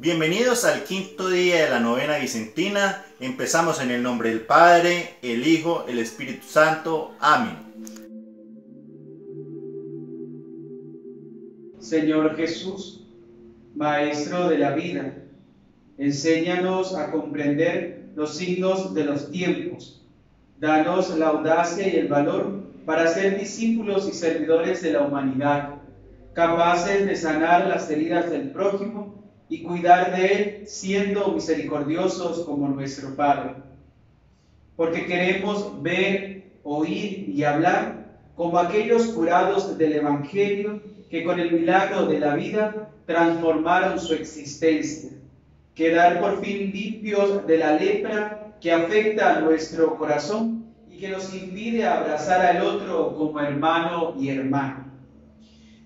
Bienvenidos al quinto día de la novena Vicentina. Empezamos en el nombre del Padre, el Hijo, el Espíritu Santo. Amén. Señor Jesús, Maestro de la vida, enséñanos a comprender los signos de los tiempos. Danos la audacia y el valor para ser discípulos y servidores de la humanidad, capaces de sanar las heridas del prójimo y cuidar de Él siendo misericordiosos como nuestro Padre. Porque queremos ver, oír y hablar como aquellos curados del Evangelio que con el milagro de la vida transformaron su existencia. Quedar por fin limpios de la lepra que afecta a nuestro corazón y que nos impide abrazar al otro como hermano y hermano.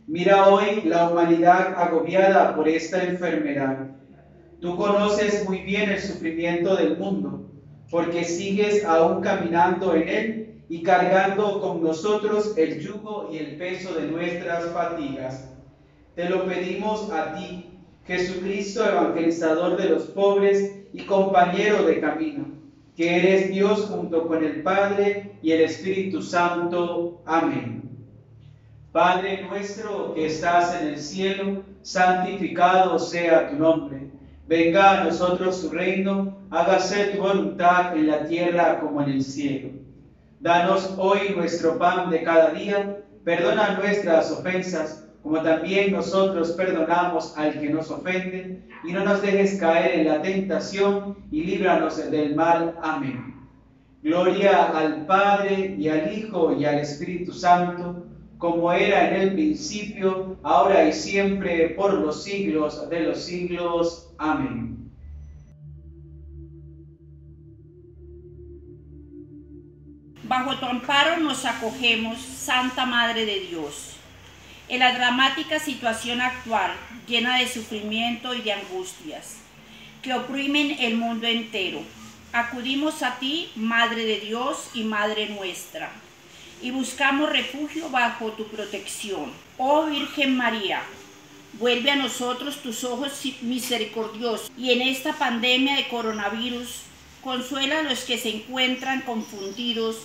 Mira hoy la humanidad agobiada por esta enfermedad. Tú conoces muy bien el sufrimiento del mundo, porque sigues aún caminando en él y cargando con nosotros el yugo y el peso de nuestras fatigas. Te lo pedimos a ti, Jesucristo, evangelizador de los pobres y compañero de camino, que eres Dios junto con el Padre y el Espíritu Santo. Amén. Padre nuestro que estás en el cielo, santificado sea tu nombre. Venga a nosotros tu reino, hágase tu voluntad en la tierra como en el cielo. Danos hoy nuestro pan de cada día, perdona nuestras ofensas, como también nosotros perdonamos al que nos ofende, y no nos dejes caer en la tentación, y líbranos del mal. Amén. Gloria al Padre, y al Hijo, y al Espíritu Santo como era en el principio, ahora y siempre, por los siglos de los siglos. Amén. Bajo tu amparo nos acogemos, Santa Madre de Dios. En la dramática situación actual, llena de sufrimiento y de angustias, que oprimen el mundo entero, acudimos a ti, Madre de Dios y Madre nuestra y buscamos refugio bajo tu protección. Oh Virgen María, vuelve a nosotros tus ojos misericordiosos y en esta pandemia de coronavirus, consuela a los que se encuentran confundidos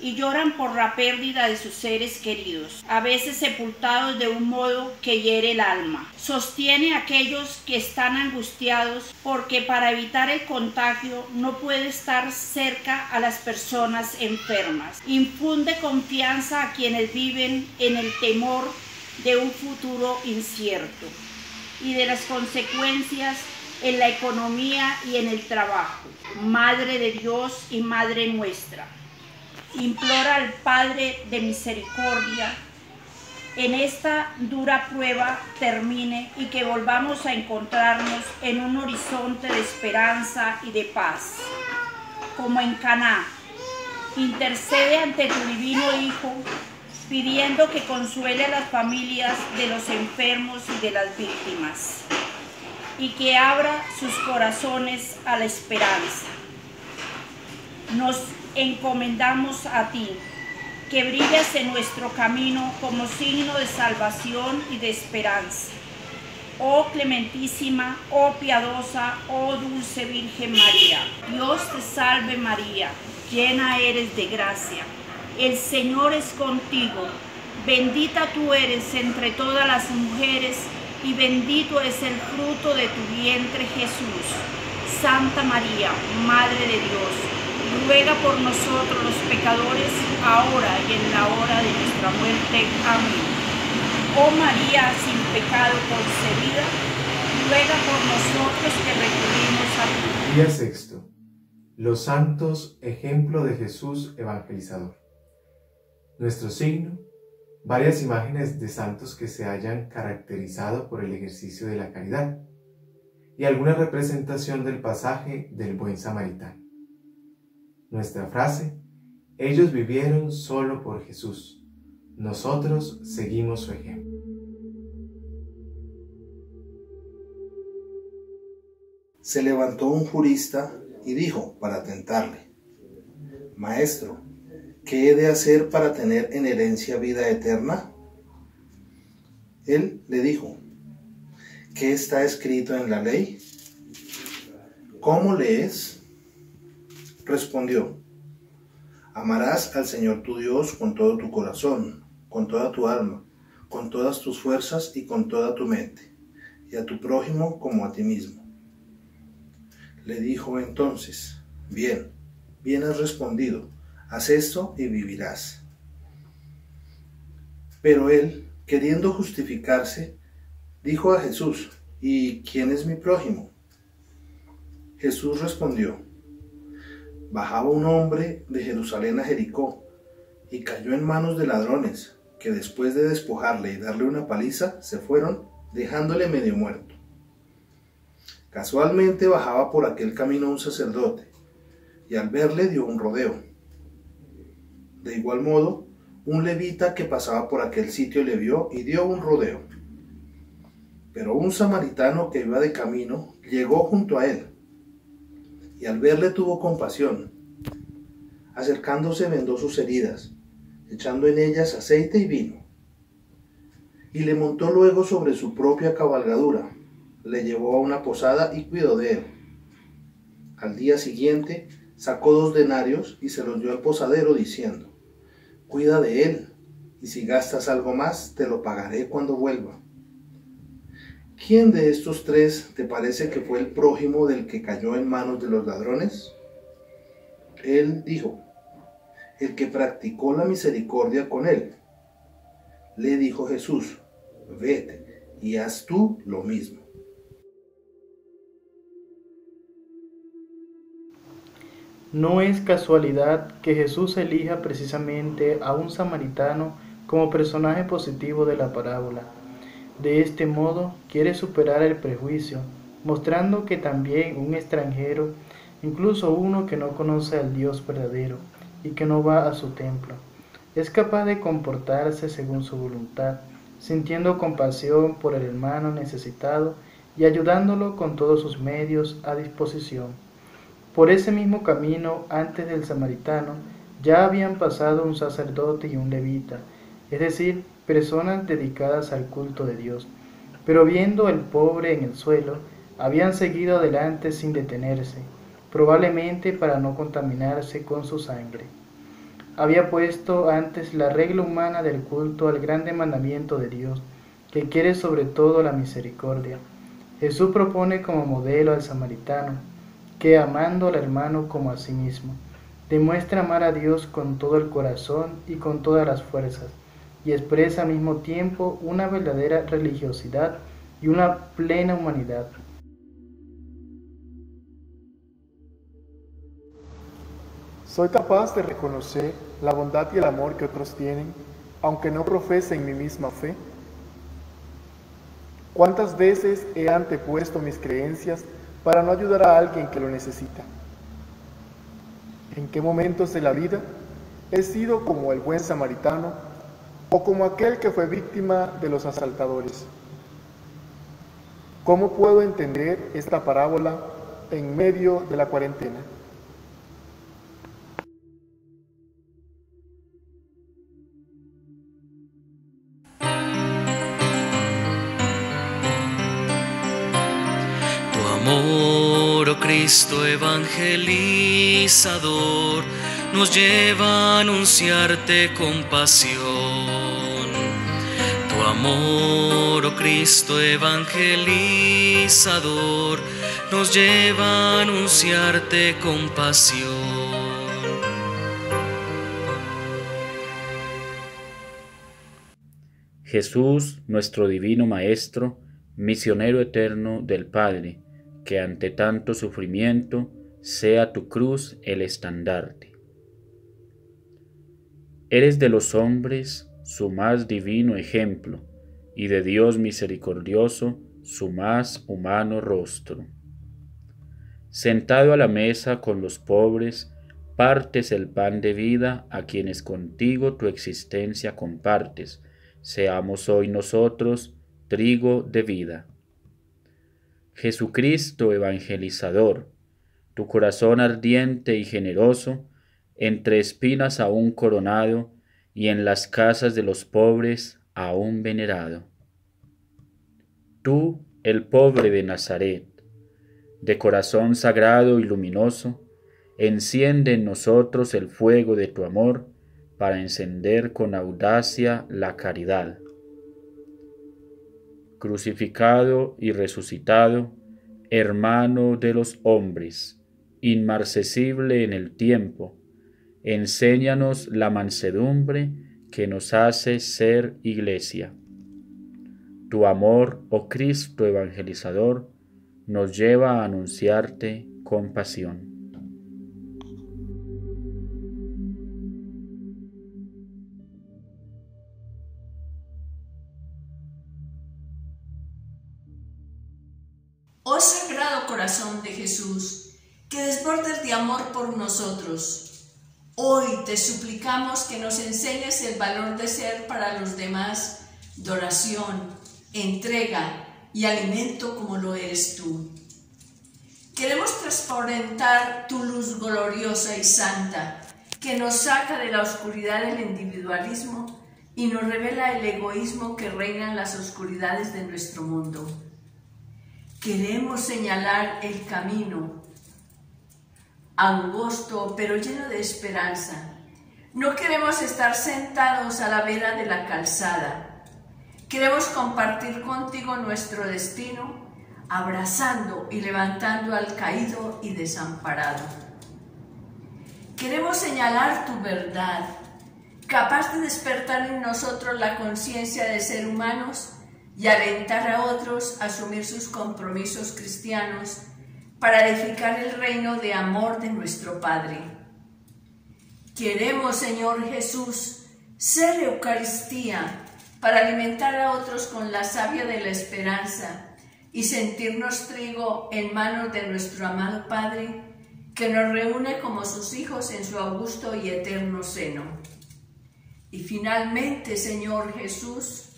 y lloran por la pérdida de sus seres queridos, a veces sepultados de un modo que hiere el alma. Sostiene a aquellos que están angustiados porque para evitar el contagio no puede estar cerca a las personas enfermas. Infunde confianza a quienes viven en el temor de un futuro incierto y de las consecuencias en la economía y en el trabajo. Madre de Dios y Madre nuestra implora al Padre de misericordia en esta dura prueba termine y que volvamos a encontrarnos en un horizonte de esperanza y de paz. Como en Caná, intercede ante tu divino Hijo, pidiendo que consuele a las familias de los enfermos y de las víctimas, y que abra sus corazones a la esperanza. Nos encomendamos a ti, que brillas en nuestro camino como signo de salvación y de esperanza. Oh clementísima, oh piadosa, oh dulce Virgen María, Dios te salve María, llena eres de gracia. El Señor es contigo, bendita tú eres entre todas las mujeres y bendito es el fruto de tu vientre Jesús. Santa María, Madre de Dios, ruega por nosotros los pecadores, ahora y en la hora de nuestra muerte. Amén. Oh María, sin pecado concebida, ruega por nosotros que recurrimos a ti. Día sexto. Los santos, ejemplo de Jesús evangelizador. Nuestro signo, varias imágenes de santos que se hayan caracterizado por el ejercicio de la caridad y alguna representación del pasaje del buen samaritano. Nuestra frase, ellos vivieron solo por Jesús. Nosotros seguimos su ejemplo. Se levantó un jurista y dijo para tentarle, Maestro, ¿qué he de hacer para tener en herencia vida eterna? Él le dijo, ¿qué está escrito en la ley? ¿cómo lees? Respondió, amarás al Señor tu Dios con todo tu corazón, con toda tu alma, con todas tus fuerzas y con toda tu mente, y a tu prójimo como a ti mismo. Le dijo entonces, bien, bien has respondido, haz esto y vivirás. Pero él, queriendo justificarse, dijo a Jesús, ¿y quién es mi prójimo? Jesús respondió, bajaba un hombre de Jerusalén a Jericó y cayó en manos de ladrones, que después de despojarle y darle una paliza, se fueron, dejándole medio muerto. Casualmente bajaba por aquel camino un sacerdote, y al verle dio un rodeo. De igual modo, un levita que pasaba por aquel sitio le vio y dio un rodeo. Pero un samaritano que iba de camino llegó junto a él, y al verle tuvo compasión. Acercándose vendó sus heridas, echando en ellas aceite y vino. Y le montó luego sobre su propia cabalgadura, le llevó a una posada y cuidó de él. Al día siguiente sacó dos denarios y se los dio al posadero diciendo, Cuida de él, y si gastas algo más, te lo pagaré cuando vuelva. ¿Quién de estos tres te parece que fue el prójimo del que cayó en manos de los ladrones? Él dijo, el que practicó la misericordia con él. Le dijo Jesús, vete y haz tú lo mismo. No es casualidad que Jesús elija precisamente a un samaritano como personaje positivo de la parábola. De este modo quiere superar el prejuicio, mostrando que también un extranjero, incluso uno que no conoce al Dios verdadero y que no va a su templo, es capaz de comportarse según su voluntad, sintiendo compasión por el hermano necesitado y ayudándolo con todos sus medios a disposición. Por ese mismo camino, antes del samaritano, ya habían pasado un sacerdote y un levita, es decir, personas dedicadas al culto de Dios. Pero viendo al pobre en el suelo, habían seguido adelante sin detenerse, probablemente para no contaminarse con su sangre. Había puesto antes la regla humana del culto al grande mandamiento de Dios, que quiere sobre todo la misericordia. Jesús propone como modelo al samaritano, que amando al hermano como a sí mismo, demuestra amar a Dios con todo el corazón y con todas las fuerzas, y expresa al mismo tiempo una verdadera religiosidad y una plena humanidad. Soy capaz de reconocer la bondad y el amor que otros tienen, aunque no profesen mi misma fe. ¿Cuántas veces he antepuesto mis creencias para no ayudar a alguien que lo necesita? ¿En qué momentos de la vida he sido como el buen samaritano o como aquel que fue víctima de los asaltadores? ¿Cómo puedo entender esta parábola en medio de la cuarentena? Cristo evangelizador nos lleva a anunciarte compasión. Tu amor, oh Cristo evangelizador, nos lleva a anunciarte compasión. Jesús, nuestro divino Maestro, misionero eterno del Padre, que ante tanto sufrimiento sea tu cruz el estandarte. Eres de los hombres su más divino ejemplo y de Dios misericordioso su más humano rostro. Sentado a la mesa con los pobres, partes el pan de vida a quienes contigo tu existencia compartes. Seamos hoy nosotros trigo de vida. Jesucristo evangelizador, tu corazón ardiente y generoso, entre espinas aún coronado, y en las casas de los pobres aún venerado. Tú, el pobre de Nazaret, de corazón sagrado y luminoso, enciende en nosotros el fuego de tu amor para encender con audacia la caridad. Crucificado y resucitado, hermano de los hombres, inmarcesible en el tiempo, enséñanos la mansedumbre que nos hace ser iglesia. Tu amor, oh Cristo evangelizador, nos lleva a anunciarte con pasión. Oh Sagrado Corazón de Jesús, que desbordes de amor por nosotros, hoy te suplicamos que nos enseñes el valor de ser para los demás donación, entrega y alimento como lo eres tú. Queremos transparentar tu luz gloriosa y santa, que nos saca de la oscuridad del individualismo y nos revela el egoísmo que reina en las oscuridades de nuestro mundo. Queremos señalar el camino, angosto pero lleno de esperanza. No queremos estar sentados a la vera de la calzada. Queremos compartir contigo nuestro destino, abrazando y levantando al caído y desamparado. Queremos señalar tu verdad, capaz de despertar en nosotros la conciencia de ser humanos y alentar a otros a asumir sus compromisos cristianos para edificar el reino de amor de nuestro Padre. Queremos, Señor Jesús, ser Eucaristía para alimentar a otros con la savia de la esperanza y sentirnos trigo en manos de nuestro amado Padre, que nos reúne como sus hijos en su augusto y eterno seno. Y finalmente, Señor Jesús,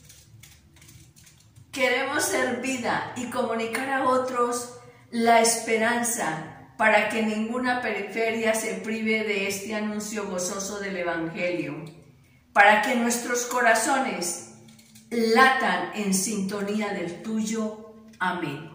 Queremos ser vida y comunicar a otros la esperanza para que ninguna periferia se prive de este anuncio gozoso del Evangelio, para que nuestros corazones latan en sintonía del tuyo. Amén.